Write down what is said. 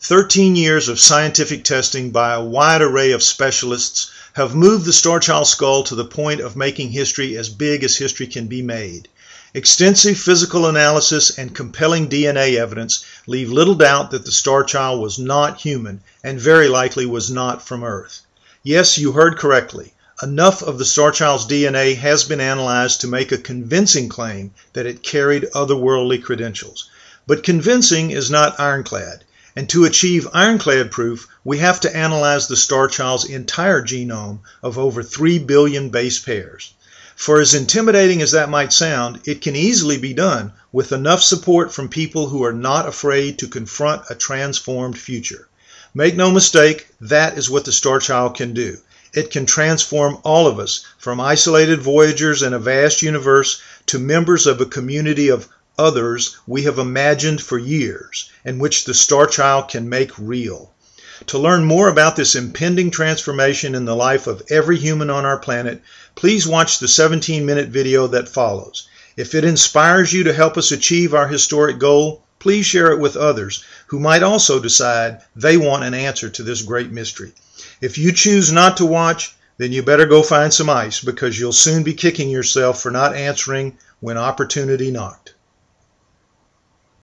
13 years of scientific testing by a wide array of specialists have moved the Starchild skull to the point of making history as big as history can be made. Extensive physical analysis and compelling DNA evidence leave little doubt that the Starchild was not human and very likely was not from Earth. Yes, you heard correctly. Enough of the Starchild's DNA has been analyzed to make a convincing claim that it carried otherworldly credentials. But convincing is not ironclad. And to achieve ironclad proof, we have to analyze the star child's entire genome of over 3 billion base pairs. For as intimidating as that might sound, it can easily be done with enough support from people who are not afraid to confront a transformed future. Make no mistake, that is what the star child can do. It can transform all of us from isolated voyagers in a vast universe to members of a community of others we have imagined for years and which the Star Child can make real. To learn more about this impending transformation in the life of every human on our planet, please watch the 17 minute video that follows. If it inspires you to help us achieve our historic goal, please share it with others who might also decide they want an answer to this great mystery. If you choose not to watch, then you better go find some ice because you'll soon be kicking yourself for not answering when opportunity knocked.